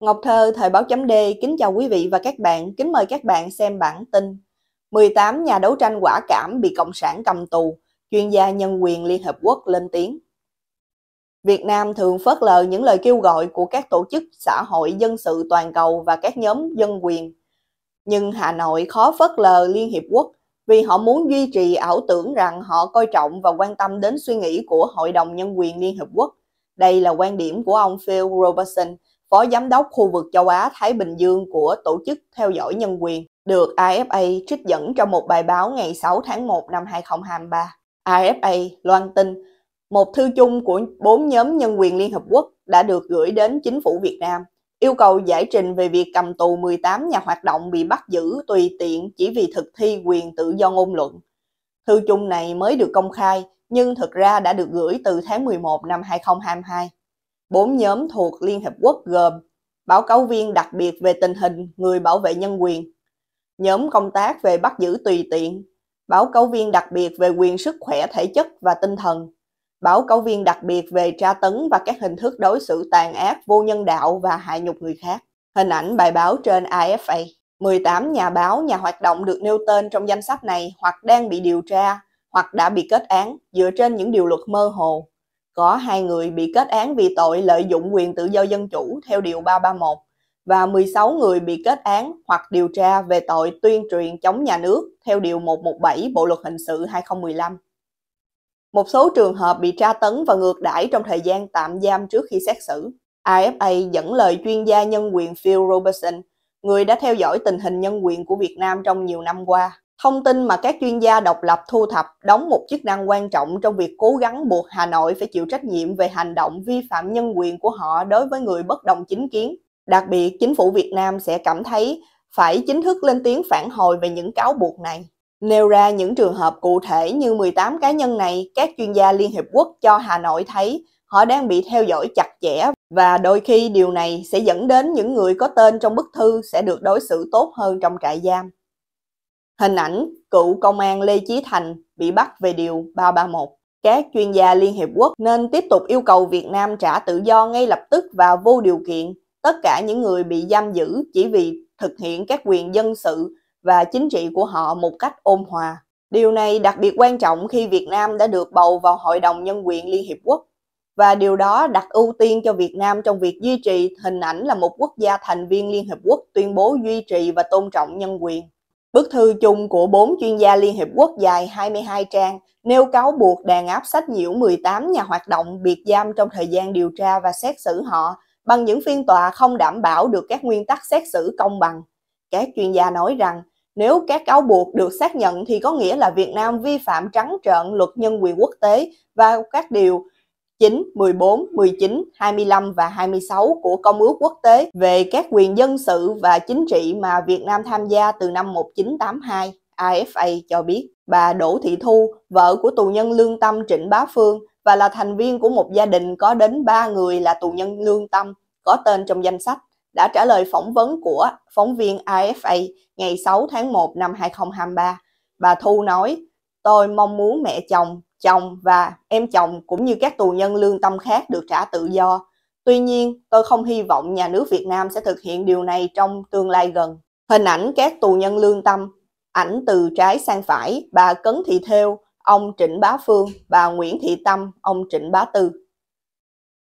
Ngọc Thơ, Thời báo chấm D, kính chào quý vị và các bạn, kính mời các bạn xem bản tin 18 nhà đấu tranh quả cảm bị Cộng sản cầm tù, chuyên gia nhân quyền Liên Hợp Quốc lên tiếng. Việt Nam thường phớt lờ những lời kêu gọi của các tổ chức xã hội dân sự toàn cầu và các nhóm dân quyền. Nhưng Hà Nội khó phớt lờ Liên Hiệp Quốc vì họ muốn duy trì ảo tưởng rằng họ coi trọng và quan tâm đến suy nghĩ của Hội đồng Nhân quyền Liên Hợp Quốc. Đây là quan điểm của ông Phil Robertson, Phó Giám đốc khu vực châu Á-Thái Bình Dương của Tổ chức Theo dõi Nhân quyền, được AFA trích dẫn trong một bài báo ngày 6 tháng 1 năm 2023. AFA loan tin một thư chung của bốn nhóm nhân quyền Liên Hợp Quốc đã được gửi đến chính phủ Việt Nam, yêu cầu giải trình về việc cầm tù 18 nhà hoạt động bị bắt giữ tùy tiện chỉ vì thực thi quyền tự do ngôn luận. Thư chung này mới được công khai, nhưng thực ra đã được gửi từ tháng 11 năm 2022. Bốn nhóm thuộc Liên Hợp Quốc gồm báo cáo viên đặc biệt về tình hình người bảo vệ nhân quyền, nhóm công tác về bắt giữ tùy tiện, báo cáo viên đặc biệt về quyền sức khỏe thể chất và tinh thần, báo cáo viên đặc biệt về tra tấn và các hình thức đối xử tàn ác, vô nhân đạo và hại nhục người khác. Hình ảnh bài báo trên AFA. 18 nhà báo, nhà hoạt động được nêu tên trong danh sách này hoặc đang bị điều tra hoặc đã bị kết án dựa trên những điều luật mơ hồ. Có hai người bị kết án vì tội lợi dụng quyền tự do dân chủ theo Điều 331 và 16 người bị kết án hoặc điều tra về tội tuyên truyền chống nhà nước theo Điều 117 Bộ Luật Hình sự 2015. Một số trường hợp bị tra tấn và ngược đãi trong thời gian tạm giam trước khi xét xử. AFA dẫn lời chuyên gia nhân quyền Phil Robertson, người đã theo dõi tình hình nhân quyền của Việt Nam trong nhiều năm qua. Thông tin mà các chuyên gia độc lập thu thập đóng một chức năng quan trọng trong việc cố gắng buộc Hà Nội phải chịu trách nhiệm về hành động vi phạm nhân quyền của họ đối với người bất đồng chính kiến. Đặc biệt, chính phủ Việt Nam sẽ cảm thấy phải chính thức lên tiếng phản hồi về những cáo buộc này. Nêu ra những trường hợp cụ thể như 18 cá nhân này, các chuyên gia Liên Hiệp Quốc cho Hà Nội thấy họ đang bị theo dõi chặt chẽ và đôi khi điều này sẽ dẫn đến những người có tên trong bức thư sẽ được đối xử tốt hơn trong trại giam. Hình ảnh cựu công an Lê Chí Thành bị bắt về điều 331. Các chuyên gia Liên Hiệp Quốc nên tiếp tục yêu cầu Việt Nam trả tự do ngay lập tức và vô điều kiện tất cả những người bị giam giữ chỉ vì thực hiện các quyền dân sự và chính trị của họ một cách ôn hòa. Điều này đặc biệt quan trọng khi Việt Nam đã được bầu vào Hội đồng Nhân quyền Liên Hiệp Quốc và điều đó đặt ưu tiên cho Việt Nam trong việc duy trì hình ảnh là một quốc gia thành viên Liên hiệp Quốc tuyên bố duy trì và tôn trọng nhân quyền. Bức thư chung của bốn chuyên gia Liên Hiệp Quốc dài 22 trang, nêu cáo buộc đàn áp sách nhiễu 18 nhà hoạt động biệt giam trong thời gian điều tra và xét xử họ bằng những phiên tòa không đảm bảo được các nguyên tắc xét xử công bằng. Các chuyên gia nói rằng, nếu các cáo buộc được xác nhận thì có nghĩa là Việt Nam vi phạm trắng trợn luật nhân quyền quốc tế và các điều 9, 14, 19, 25 và 26 của Công ước Quốc tế về các quyền dân sự và chính trị mà Việt Nam tham gia từ năm 1982, AFA cho biết. Bà Đỗ Thị Thu, vợ của tù nhân lương tâm Trịnh Bá Phương và là thành viên của một gia đình có đến 3 người là tù nhân lương tâm có tên trong danh sách, đã trả lời phỏng vấn của phóng viên AFA ngày 6 tháng 1 năm 2023. Bà Thu nói, tôi mong muốn mẹ chồng chồng và em chồng cũng như các tù nhân lương tâm khác được trả tự do. Tuy nhiên, tôi không hy vọng nhà nước Việt Nam sẽ thực hiện điều này trong tương lai gần. Hình ảnh các tù nhân lương tâm, ảnh từ trái sang phải, bà Cấn Thị Thêu, ông Trịnh Bá Phương, bà Nguyễn Thị Tâm, ông Trịnh Bá Tư.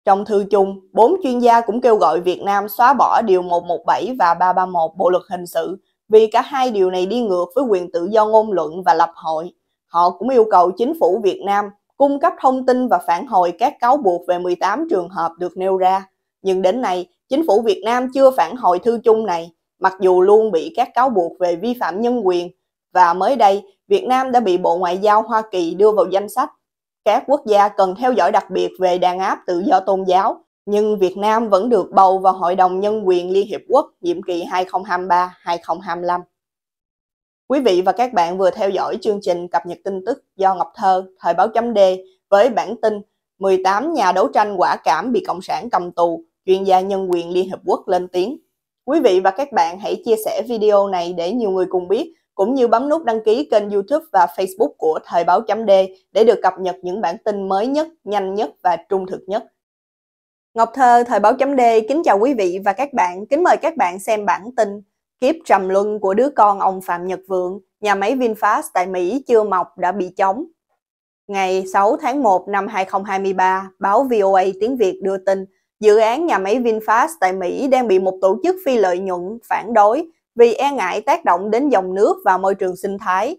Trong thư chung, bốn chuyên gia cũng kêu gọi Việt Nam xóa bỏ Điều 117 và 331 Bộ Luật Hình sự vì cả hai điều này đi ngược với quyền tự do ngôn luận và lập hội. Họ cũng yêu cầu chính phủ Việt Nam cung cấp thông tin và phản hồi các cáo buộc về 18 trường hợp được nêu ra. Nhưng đến nay, chính phủ Việt Nam chưa phản hồi thư chung này, mặc dù luôn bị các cáo buộc về vi phạm nhân quyền. Và mới đây, Việt Nam đã bị Bộ Ngoại giao Hoa Kỳ đưa vào danh sách các quốc gia cần theo dõi đặc biệt về đàn áp tự do tôn giáo, nhưng Việt Nam vẫn được bầu vào Hội đồng Nhân quyền Liên Hiệp Quốc nhiệm kỳ 2023-2025. Quý vị và các bạn vừa theo dõi chương trình cập nhật tin tức do Ngọc Thơ, Thời báo chấm D với bản tin 18 nhà đấu tranh quả cảm bị Cộng sản cầm tù, chuyên gia nhân quyền Liên Hợp Quốc lên tiếng. Quý vị và các bạn hãy chia sẻ video này để nhiều người cùng biết, cũng như bấm nút đăng ký kênh youtube và facebook của Thời báo chấm D để được cập nhật những bản tin mới nhất, nhanh nhất và trung thực nhất. Ngọc Thơ, Thời báo chấm D, kính chào quý vị và các bạn, kính mời các bạn xem bản tin Kiếp trầm luân của đứa con ông Phạm Nhật Vượng, nhà máy VinFast tại Mỹ chưa mọc đã bị chống. Ngày 6 tháng 1 năm 2023, báo VOA tiếng Việt đưa tin dự án nhà máy VinFast tại Mỹ đang bị một tổ chức phi lợi nhuận phản đối vì e ngại tác động đến dòng nước và môi trường sinh thái.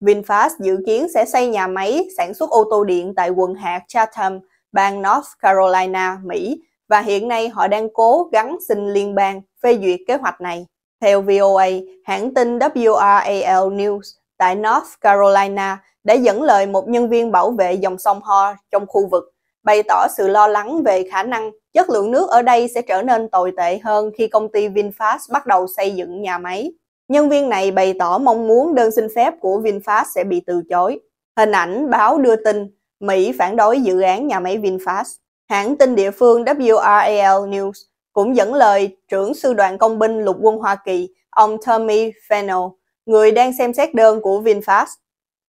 VinFast dự kiến sẽ xây nhà máy sản xuất ô tô điện tại quận hạt Chatham, bang North Carolina, Mỹ và hiện nay họ đang cố gắng xin liên bang phê duyệt kế hoạch này. Theo VOA, hãng tin WRAL News tại North Carolina đã dẫn lời một nhân viên bảo vệ dòng sông Ho trong khu vực, bày tỏ sự lo lắng về khả năng chất lượng nước ở đây sẽ trở nên tồi tệ hơn khi công ty VinFast bắt đầu xây dựng nhà máy. Nhân viên này bày tỏ mong muốn đơn xin phép của VinFast sẽ bị từ chối. Hình ảnh báo đưa tin Mỹ phản đối dự án nhà máy VinFast. Hãng tin địa phương WRAL News cũng dẫn lời trưởng sư đoàn công binh lục quân Hoa Kỳ, ông Tommy Fennell, người đang xem xét đơn của VinFast.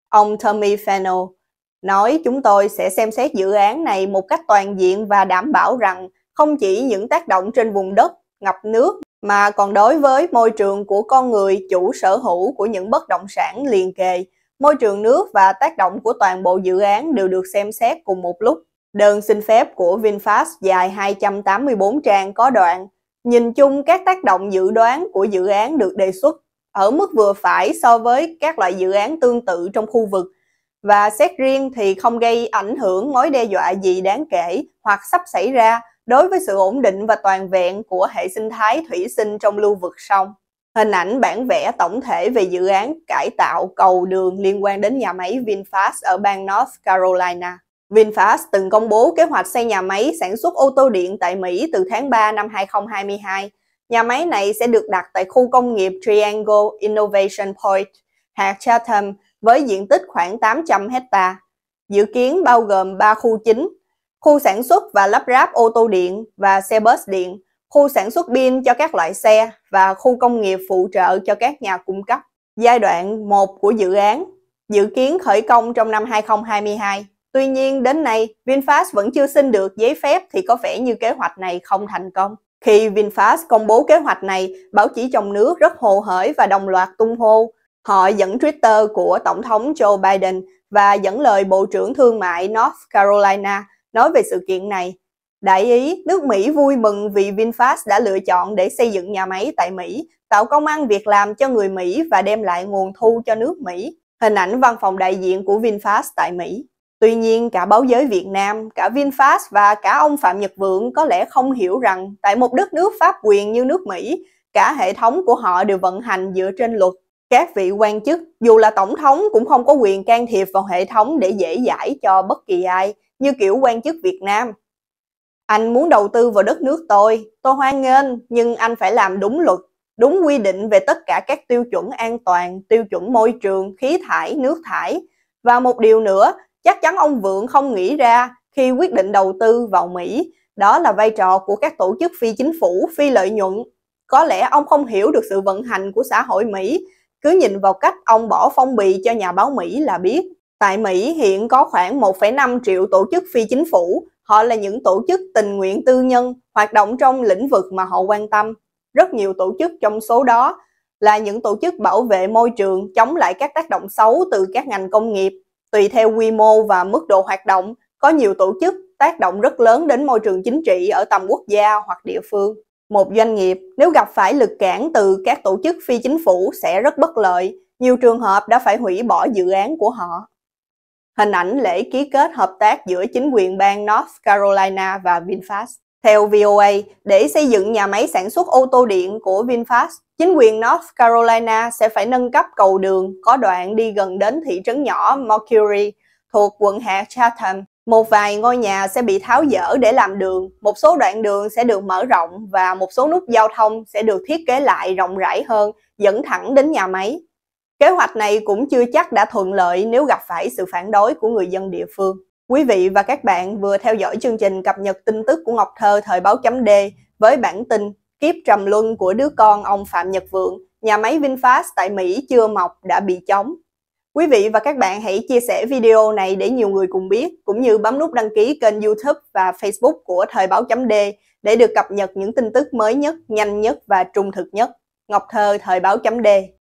Ông Tommy Fennell nói chúng tôi sẽ xem xét dự án này một cách toàn diện và đảm bảo rằng không chỉ những tác động trên vùng đất, ngập nước mà còn đối với môi trường của con người chủ sở hữu của những bất động sản liền kề, môi trường nước và tác động của toàn bộ dự án đều được xem xét cùng một lúc. Đơn xin phép của VinFast dài 284 trang có đoạn, nhìn chung các tác động dự đoán của dự án được đề xuất ở mức vừa phải so với các loại dự án tương tự trong khu vực và xét riêng thì không gây ảnh hưởng mối đe dọa gì đáng kể hoặc sắp xảy ra đối với sự ổn định và toàn vẹn của hệ sinh thái thủy sinh trong lưu vực sông. Hình ảnh bản vẽ tổng thể về dự án cải tạo cầu đường liên quan đến nhà máy VinFast ở bang North Carolina. VinFast từng công bố kế hoạch xây nhà máy sản xuất ô tô điện tại Mỹ từ tháng 3 năm 2022. Nhà máy này sẽ được đặt tại khu công nghiệp Triangle Innovation Point, hạt Chatham, với diện tích khoảng 800 hecta. Dự kiến bao gồm 3 khu chính, khu sản xuất và lắp ráp ô tô điện và xe bus điện, khu sản xuất pin cho các loại xe và khu công nghiệp phụ trợ cho các nhà cung cấp. Giai đoạn 1 của dự án dự kiến khởi công trong năm 2022. Tuy nhiên, đến nay, VinFast vẫn chưa xin được giấy phép thì có vẻ như kế hoạch này không thành công. Khi VinFast công bố kế hoạch này, báo chí trong nước rất hồ hởi và đồng loạt tung hô. Họ dẫn Twitter của Tổng thống Joe Biden và dẫn lời Bộ trưởng Thương mại North Carolina nói về sự kiện này. Đại ý, nước Mỹ vui mừng vì VinFast đã lựa chọn để xây dựng nhà máy tại Mỹ, tạo công ăn việc làm cho người Mỹ và đem lại nguồn thu cho nước Mỹ. Hình ảnh văn phòng đại diện của VinFast tại Mỹ. Tuy nhiên, cả báo giới Việt Nam, cả VinFast và cả ông Phạm Nhật Vượng có lẽ không hiểu rằng tại một đất nước pháp quyền như nước Mỹ, cả hệ thống của họ đều vận hành dựa trên luật. Các vị quan chức, dù là tổng thống cũng không có quyền can thiệp vào hệ thống để dễ dãi cho bất kỳ ai, như kiểu quan chức Việt Nam. Anh muốn đầu tư vào đất nước tôi, tôi hoan nghênh, nhưng anh phải làm đúng luật, đúng quy định về tất cả các tiêu chuẩn an toàn, tiêu chuẩn môi trường, khí thải, nước thải. Và một điều nữa, chắc chắn ông Vượng không nghĩ ra khi quyết định đầu tư vào Mỹ, đó là vai trò của các tổ chức phi chính phủ, phi lợi nhuận. Có lẽ ông không hiểu được sự vận hành của xã hội Mỹ, cứ nhìn vào cách ông bỏ phong bì cho nhà báo Mỹ là biết. Tại Mỹ hiện có khoảng 1,5 triệu tổ chức phi chính phủ, họ là những tổ chức tình nguyện tư nhân hoạt động trong lĩnh vực mà họ quan tâm. Rất nhiều tổ chức trong số đó là những tổ chức bảo vệ môi trường chống lại các tác động xấu từ các ngành công nghiệp. Tùy theo quy mô và mức độ hoạt động, có nhiều tổ chức tác động rất lớn đến môi trường chính trị ở tầm quốc gia hoặc địa phương. Một doanh nghiệp nếu gặp phải lực cản từ các tổ chức phi chính phủ sẽ rất bất lợi, nhiều trường hợp đã phải hủy bỏ dự án của họ. Hình ảnh lễ ký kết hợp tác giữa chính quyền bang North Carolina và VinFast. Theo VOA, để xây dựng nhà máy sản xuất ô tô điện của VinFast, chính quyền North Carolina sẽ phải nâng cấp cầu đường có đoạn đi gần đến thị trấn nhỏ Mercury thuộc quận hạt Chatham. Một vài ngôi nhà sẽ bị tháo dỡ để làm đường, một số đoạn đường sẽ được mở rộng và một số nút giao thông sẽ được thiết kế lại rộng rãi hơn, dẫn thẳng đến nhà máy. Kế hoạch này cũng chưa chắc đã thuận lợi nếu gặp phải sự phản đối của người dân địa phương. Quý vị và các bạn vừa theo dõi chương trình cập nhật tin tức của Ngọc Thơ thời báo chấm D với bản tin Kiếp trầm luân của đứa con ông Phạm Nhật Vượng, nhà máy VinFast tại Mỹ chưa mọc đã bị chống. Quý vị và các bạn hãy chia sẻ video này để nhiều người cùng biết, cũng như bấm nút đăng ký kênh YouTube và Facebook của Thời báo chấm D để được cập nhật những tin tức mới nhất, nhanh nhất và trung thực nhất. Ngọc Thơ, Thời báo chấm D